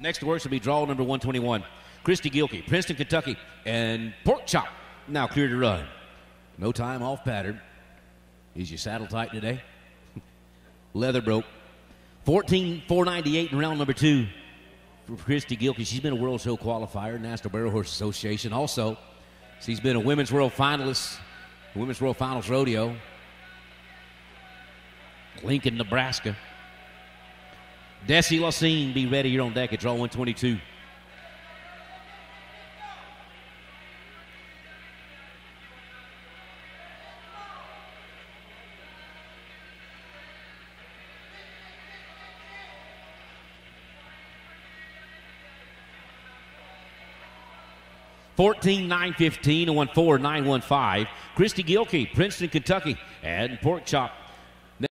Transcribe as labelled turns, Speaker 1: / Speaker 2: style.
Speaker 1: Next to works will be draw number 121. Christie Gilkey, Princeton, Kentucky, and Pork Chop now clear to run. No time off pattern. Is your saddle tight today? Leather broke. 14 498 in round number two for Christie Gilkey. She's been a World Show qualifier, National Barrel Horse Association. Also, she's been a Women's World Finalist, Women's World Finals Rodeo. Lincoln, Nebraska. Desi Lassine, be ready. You're on deck at draw 122. Fourteen nine fifteen and one four nine one five. Christie Gilkey, Princeton, Kentucky, and Pork Chop